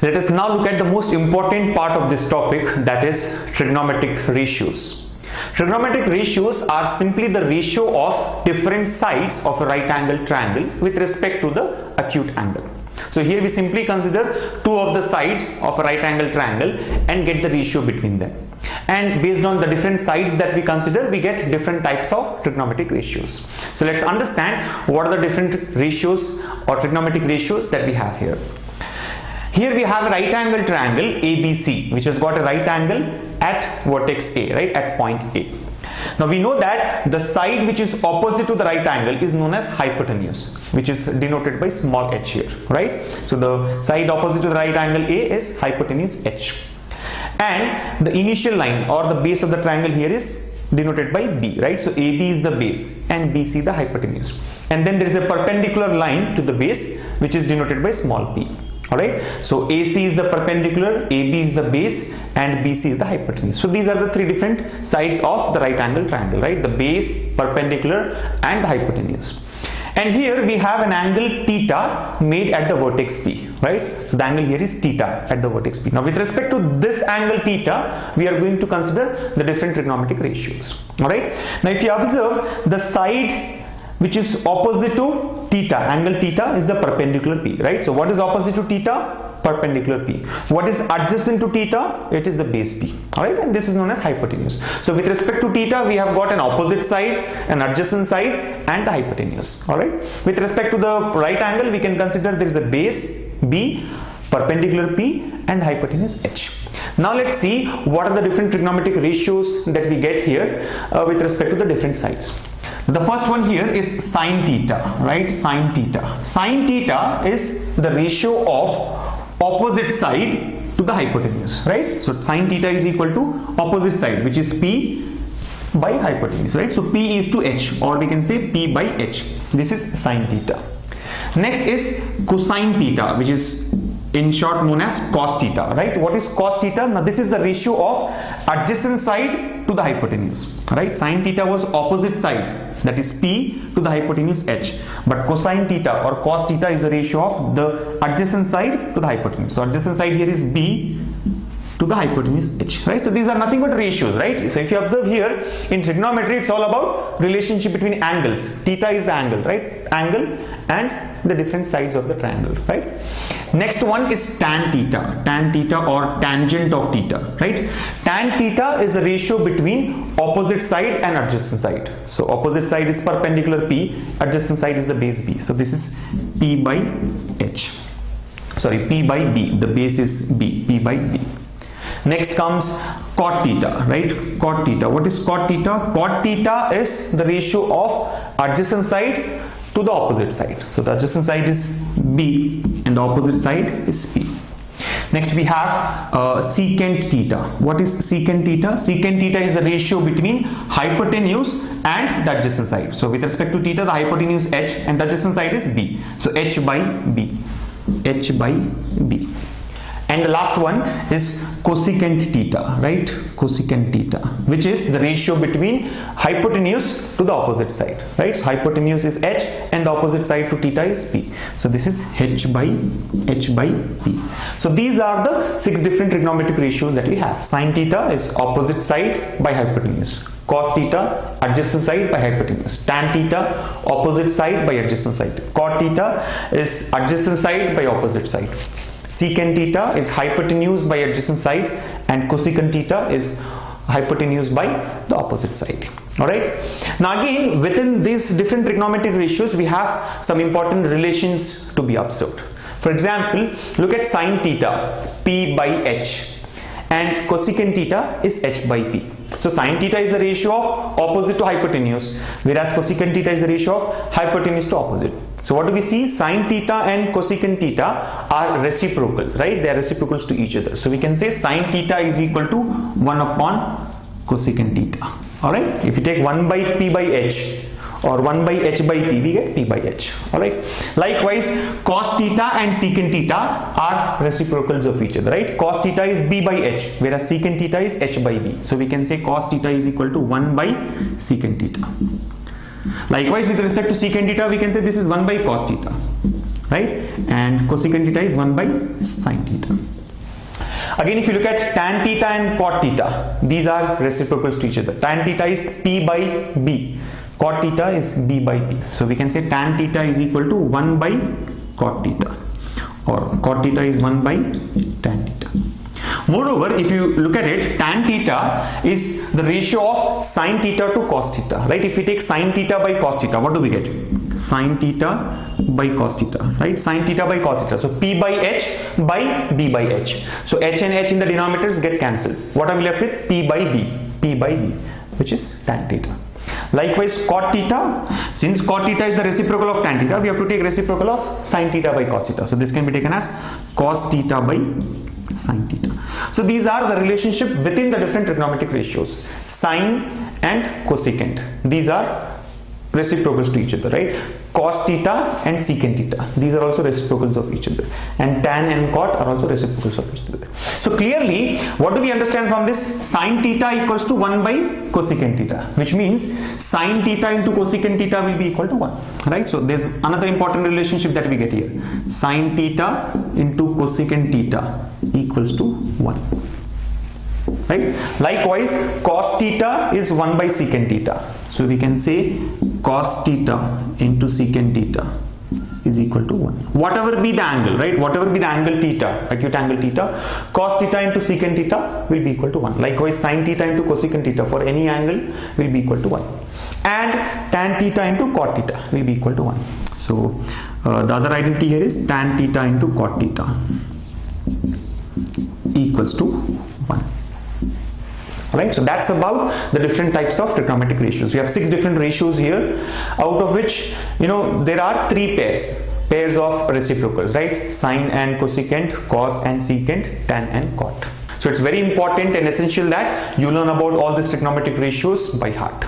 Let us now look at the most important part of this topic that is trigonometric ratios. Trigonometric ratios are simply the ratio of different sides of a right angle triangle with respect to the acute angle. So here we simply consider two of the sides of a right angle triangle and get the ratio between them. And based on the different sides that we consider, we get different types of trigonometric ratios. So let's understand what are the different ratios or trigonometric ratios that we have here. Here we have a right angle triangle ABC which has got a right angle at vertex A, right, at point A. Now we know that the side which is opposite to the right angle is known as hypotenuse which is denoted by small h here, right. So the side opposite to the right angle A is hypotenuse h and the initial line or the base of the triangle here is denoted by B, right. So AB is the base and BC the hypotenuse and then there is a perpendicular line to the base which is denoted by small p alright. So AC is the perpendicular, AB is the base and BC is the hypotenuse. So these are the three different sides of the right angle triangle, right? The base, perpendicular and the hypotenuse. And here we have an angle theta made at the vertex P, right? So the angle here is theta at the vertex P. Now with respect to this angle theta, we are going to consider the different trigonometric ratios, alright? Now if you observe the side which is opposite to theta. Angle theta is the perpendicular p right? So what is opposite to theta? Perpendicular p. What is adjacent to theta? It is the base p alright? And this is known as hypotenuse. So with respect to theta we have got an opposite side an adjacent side and the hypotenuse alright? With respect to the right angle we can consider there is a base b perpendicular p and hypotenuse h. Now let's see what are the different trigonometric ratios that we get here uh, with respect to the different sides the first one here is sine theta, right? Sine theta. Sine theta is the ratio of opposite side to the hypotenuse, right? So sine theta is equal to opposite side, which is P by hypotenuse, right? So P is to H, or we can say P by H. This is sine theta. Next is cosine theta, which is in short known as cos theta, right? What is cos theta? Now this is the ratio of adjacent side to the hypotenuse, right? Sine theta was opposite side that is P to the hypotenuse H. But cosine theta or cos theta is the ratio of the adjacent side to the hypotenuse. So adjacent side here is B to the hypotenuse h right so these are nothing but ratios right so if you observe here in trigonometry it's all about relationship between angles theta is the angle right angle and the different sides of the triangle right? Next one is tan theta. Tan theta or tangent of theta right? Tan theta is the ratio between opposite side and adjacent side. So opposite side is perpendicular p adjacent side is the base b. So this is p by h. Sorry p by b. The base is b p by b. Next comes cot theta right? Cot theta. What is cot theta? Cot theta is the ratio of adjacent side to the opposite side. So the adjacent side is B and the opposite side is P. Next we have uh, secant theta. What is secant theta? Secant theta is the ratio between hypotenuse and the adjacent side. So with respect to theta the hypotenuse H and the adjacent side is B. So H by B. H by B and the last one is cosecant theta right? Cosecant theta which is the ratio between hypotenuse to the opposite side right? So hypotenuse is h and the opposite side to theta is p. So this is h by h by p. So these are the six different trigonometric ratios that we have. Sine theta is opposite side by hypotenuse. Cos theta adjacent side by hypotenuse. Tan theta opposite side by adjacent side. Cot theta is adjacent side by opposite side secant theta is hypotenuse by adjacent side and cosecant theta is hypotenuse by the opposite side. Alright? Now again within these different trigonometric ratios we have some important relations to be observed. For example look at sine theta p by h and cosecant theta is h by p. So sine theta is the ratio of opposite to hypotenuse whereas cosecant theta is the ratio of hypotenuse to opposite so what do we see? Sine theta and cosecant theta are reciprocals, right? They are reciprocals to each other. So we can say sine theta is equal to 1 upon cosecant theta. Alright? If you take 1 by p by h or 1 by h by p, we get p by h. Alright? Likewise, cos theta and secant theta are reciprocals of each other, right? Cos theta is b by h, whereas secant theta is h by b. So we can say cos theta is equal to 1 by secant theta. Likewise with respect to secant theta we can say this is 1 by cos theta right and cosecant theta is 1 by sin theta. Again, if you look at tan theta and cot theta, these are reciprocals to each other. Tan theta is P by B. Cot theta is B by B. So we can say tan theta is equal to 1 by cot theta or cot theta is 1 by tan theta. Moreover, if you look at it, tan theta is the ratio of sine theta to cos theta, right? If we take sine theta by cos theta, what do we get? Sine theta by cos theta, right? Sine theta by cos theta. So P by H by B by H. So H and H in the denominators get cancelled. What I am I left with? P by B. P by B, which is tan theta. Likewise cot theta, since cot theta is the reciprocal of tan theta, we have to take reciprocal of sine theta by cos theta. So this can be taken as cos theta by theta. So these are the relationship within the different trigonometric ratios, sine and cosecant. These are reciprocals to each other, right? Cos theta and secant theta. These are also reciprocals of each other. And tan and cot are also reciprocals of each other. So clearly, what do we understand from this? Sine theta equals to 1 by cosecant theta, which means sine theta into cosecant theta will be equal to 1, right? So there's another important relationship that we get here. Sine theta into cosecant theta equals to 1 right? Likewise cos theta is 1 by secant theta. So we can say cos theta into secant theta is equal to 1 whatever be the angle right? Whatever be the angle theta acute angle theta cos theta into secant theta will be equal to 1 likewise sin theta into cosecant theta for any angle will be equal to 1 and tan theta into cot theta will be equal to 1 so uh, the other identity here is tan theta into cot theta equals to 1 right? So that's about the different types of trigonometric ratios. We have six different ratios here out of which you know there are three pairs. Pairs of reciprocals right? Sine and cosecant cos and secant tan and cot. So it's very important and essential that you learn about all these trigonometric ratios by heart